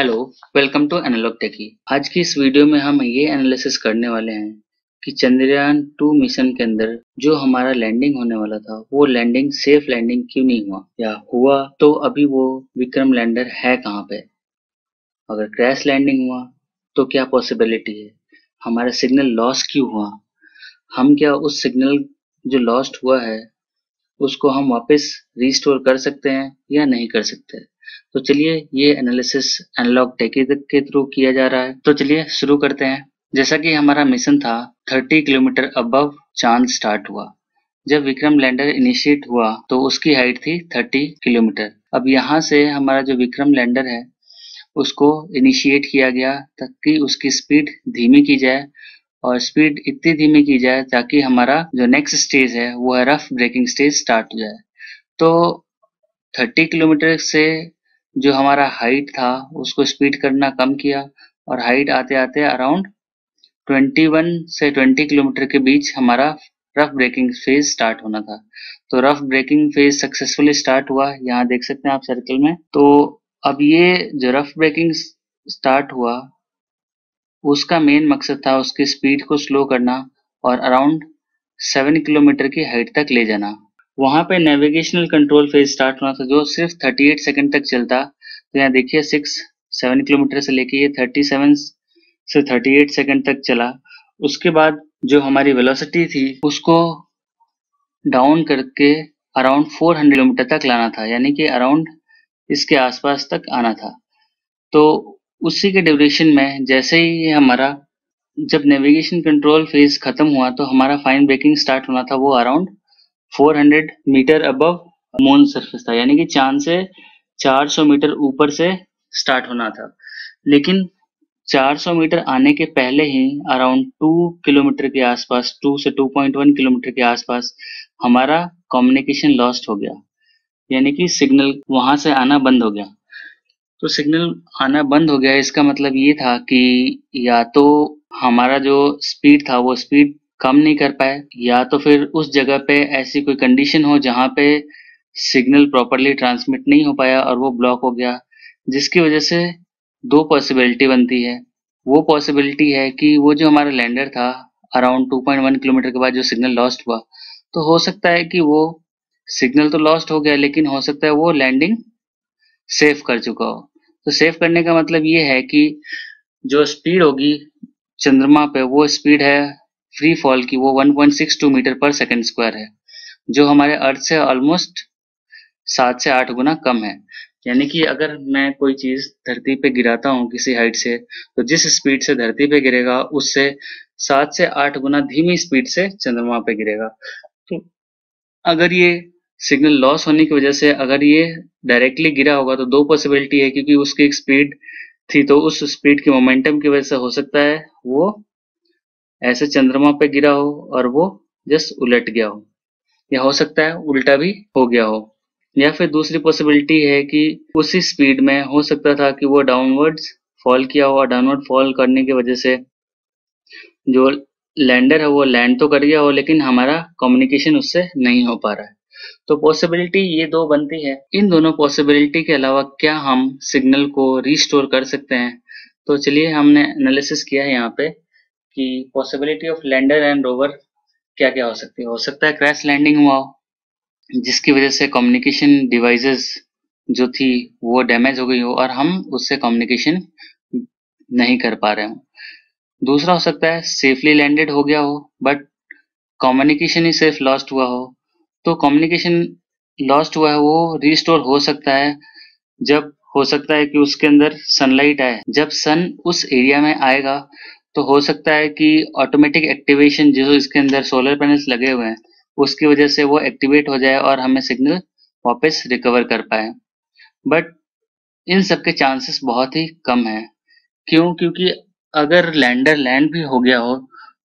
Hello welcome to analog techie आज की इस वीडियो में हम ये एनालिसिस करने वाले हैं कि चंद्रयान टू मिशन के अंदर जो हमारा लैंडिंग होने वाला था, वो लैंडिंग सेफ़ लैंडिंग क्यों नहीं हुआ? या हुआ तो अभी वो विक्रम लैंडर है कहाँ पे? अगर क्रैश लैंडिंग हुआ तो क्या पॉसिबिलिटी है? हमारा सिग्नल लॉस क्यों हुआ? हम क्या उस सिग्नल जो लॉस्ट हुआ है, उसको हम वापस रिस्टोर कर सकते हैं या नहीं कर सकते? तो चलिए ये एनालिसिस एनालॉग टेकी के थ्रू किया जा रहा है। तो चलिए शुरू करते हैं। जैसा कि हमारा मिशन था 30 किलोमीटर अबव चाँद स्टार्ट हुआ। जब विक्रम लैंडर इनिशिएट हुआ तो उसकी हाइट थी 30 किलोमीटर। अब यहाँ से हमारा जो विक्रम लैंडर है, उसको इनिशिएट किया गया ताकि उसकी स्पीड धीमी की जाए और स्पीड इतनी धीमी की जाए ताकि हमारा जो नेक्स्ट स्टेज है, वो है रफ ब्रेकिंग स्टेज स्टार्ट हो जाए। तो 30 किलोमीटर से जो हमारा हाइट था, उसको स्पीड करना कम किया और हाइट आते आते अराउंड 21 से 20 किलोमीटर के बीच हमारा रफ ब्रेकिंग फ़ेज़ स्टार्ट होना था। तो rough braking phase successfully start हुआ, यहाँ देख सकते हैं आप सर्कल में। तो अब ये जो रफ ब्रेकिंग स्टार्ट हुआ, उसका मेन मकसद था उसकी स्पीड को स्लो करना और अराउंड सेवन किलोमीटर की हाइट तक ले जाना। वहाँ पे नेविगेशनल कंट्रोल फ़ेज़ स्टार्ट होना था, जो सिर्फ़ 38 सेकंड तक चलता। तो यहाँ देखिए सिक्स सेवन किलोमीटर से लेके ये 37 से 38 सेकंड तक चला। उसके बाद जो हमारी वेलोसिटी थी, उसको डाउन करके अराउंड 400 किलोमीटर तक लाना था, यानी कि अराउंड इसके आसपास तक आना था। तो उसी के ड्यूरेशन में, जैसे ही हमारा, जब नेविगेशन कंट्रोल फ़ेज़ खत्म हुआ तो हमारा फाइन ब्रेकिंग स्टार्ट होना था, वो around 400 metre above moon surface था। यानी कि चाँद से 400 मीटर ऊपर से स्टार्ट होना था। लेकिन 400 मीटर आने के पहले ही अराउंड 2 किलोमीटर के आसपास 2 से 2.1 किलोमीटर के आसपास हमारा कम्युनिकेशन लॉस्ट हो गया। यानी कि सिग्नल वहाँ से आना बंद हो गया। तो सिग्नल आना बंद हो गया। इसका मतलब ये था कि या तो हमारा जो स्पीड था, वो स्पीड कम नहीं कर पाए। या तो फिर उस जगह पे ऐसी कोई कंडीशन हो जहाँ पे सिग्नल प्रॉपरली ट्रांसमिट नहीं हो पाया और वो ब्लॉक हो गया, जिसकी वजह से दो पॉसिबिलिटी बनती है। वो पॉसिबिलिटी है कि वो जो हमारा लैंडर था अराउंड 2.1 किलोमीटर के बाद जो सिग्नल लॉस्ट हुआ तो हो सकता है कि वो सिग्नल तो लॉस्ट हो गया, लेकिन हो सकता है वो लैंडिंग सेफ़ कर चुका हो। तो सेफ़ करने का मतलब ये है कि जो स्पीड होगी चंद्रमा पे, वो स्पीड है फ्री फॉल की, वो 1.62 मीटर पर सेकेंड स्क्वायर है, जो हमारे अर्थ से ऑलमोस्ट सात से आठ गुना कम है। यानी कि अगर मैं कोई चीज़ धरती पे गिराता हूँ किसी हाइट से तो जिस स्पीड से धरती पे गिरेगा, उससे सात से आठ गुना धीमी स्पीड से चंद्रमा पे गिरेगा। तो अगर ये सिग्नल लॉस होने की वजह से अगर ये डायरेक्टली गिरा होगा तो दो पॉसिबिलिटी है, क्योंकि उसकी एक स्पीड थी तो उस स्पीड के मोमेंटम की वजह से हो सकता है वो ऐसे चंद्रमा पे गिरा हो और वो जस्ट उलट गया हो। या हो सकता है उल्टा भी हो गया हो। या फिर दूसरी पॉसिबिलिटी है कि उसी स्पीड में हो सकता था कि वो डाउनवर्ड्स फॉल किया हो और डाउनवर्ड फॉल करने की वजह से जो लैंडर है वो लैंड तो कर गया हो, लेकिन हमारा कम्युनिकेशन उससे नहीं हो पा रहा है। तो पॉसिबिलिटी ये दो बनती है। इन दोनों पॉसिबिलिटी के अलावा क्या हम सिग्नल को रिस्टोर कर सकते हैं? तो चलिए हमने एनालिसिस किया है यहाँ पे। कि possibility of lander and rover क्या क्या हो सकती है? हो सकता है क्रैश लैंडिंग हुआ जिसकी वजह से कम्युनिकेशन डिवाइसेस जो थी वो डैमेज हो गई हो और हम उससे कम्युनिकेशन नहीं कर पा रहे हो। दूसरा हो सकता है सेफली लैंडेड हो गया हो बट कम्युनिकेशन ही सिर्फ़ लॉस्ट हुआ हो। तो कम्युनिकेशन लॉस्ट हुआ है, वो रिस्टोर हो सकता है, जब हो सकता है कि उसके अंदर सनलाइट आए। जब सन उस एरिया में आएगा तो हो सकता है कि ऑटोमेटिक एक्टिवेशन जो इसके अंदर सोलर पैनल्स लगे हुए हैं, उसकी वजह से वो एक्टिवेट हो जाए और हमें सिग्नल वापस रिकवर कर पाए। बट इन सब के चांसेस बहुत ही कम है। क्यों? क्योंकि अगर लैंडर लैंड भी हो गया हो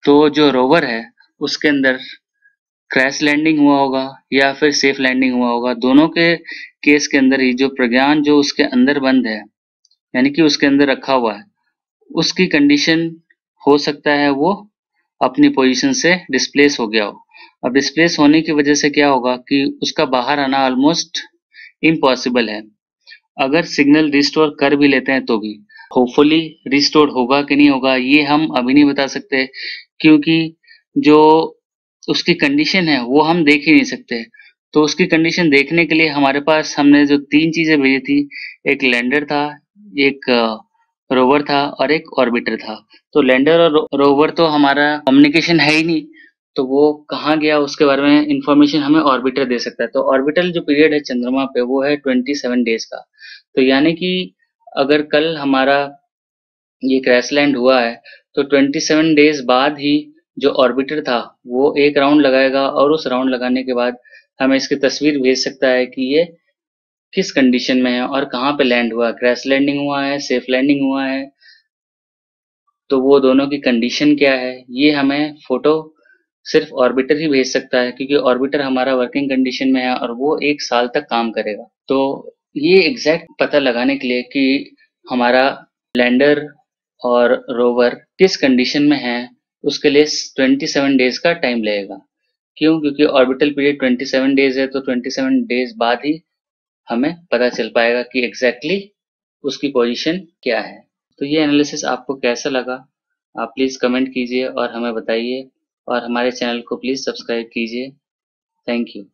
तो जो रोवर है, उसके अंदर क्रैश लैंडिंग हुआ होगा या फिर सेफ़ लैंडिंग हुआ होगा। दोनों के केस के अंदर ही जो प्रज्ञान जो उसके अंदर बंद है, यानी कि उसके अंदर रखा हुआ है, उसकी कंडीशन हो सकता है वो अपनी पोजीशन से डिस्प्लेस हो गया हो। अब डिस्प्लेस होने की वजह से क्या होगा कि उसका बाहर आना ऑलमोस्ट इम्पॉसिबल है। अगर सिग्नल रिस्टोर कर भी लेते हैं तो भी। होपफुली रिस्टोर होगा कि नहीं होगा, ये हम अभी नहीं बता सकते, क्योंकि जो उसकी कंडीशन है, वो हम देख ही नहीं सकते। तो उसकी कंडीशन देखने के लिए हमारे पास हमने जो तीन चीज़ें भेजी थी, एक लैंडर था, एक रोवर था और एक ऑर्बिटर था। तो लैंडर और रोवर तो हमारा कम्युनिकेशन है ही नहीं। तो वो कहाँ गया उसके बारे में इंफॉर्मेशन हमें ऑर्बिटर दे सकता है। तो ऑर्बिटल जो पीरियड है चंद्रमा पे, वो है ट्वेंटी सेवन डेज़ का। तो यानी कि अगर कल हमारा ये क्रैश लैंड हुआ है तो ट्वेंटी सेवन डेज़ बाद ही जो ऑर्बिटर था, वो एक राउंड लगाएगा और उस राउंड लगाने के बाद हमें इसकी तस्वीर भेज सकता है कि ये किस कंडीशन में है और कहाँ पे लैंड हुआ? क्रैश लैंडिंग हुआ है सेफ़ लैंडिंग हुआ है? तो वो दोनों की कंडीशन क्या है? ये हमें फ़ोटो सिर्फ़ ऑर्बिटर ही भेज सकता है क्योंकि ऑर्बिटर हमारा वर्किंग कंडीशन में है और वो एक साल तक काम करेगा। तो ये एग्जैक्ट पता लगाने के लिए कि हमारा लैंडर और रोवर किस कंडीशन में है, उसके लिए 27 डेज़ का टाइम लगेगा। क्यों? क्योंकि ऑर्बिटल पीरियड 27 डेज़ है तो 27 डेज़ बाद ही हमें पता चल पाएगा कि एग्जैक्टली exactly उसकी पोजीशन क्या है। तो ये एनालिसिस आपको कैसा लगा? आप प्लीज़ कमेंट कीजिए और हमें बताइए और हमारे चैनल को प्लीज़ सब्सक्राइब कीजिए। Thank you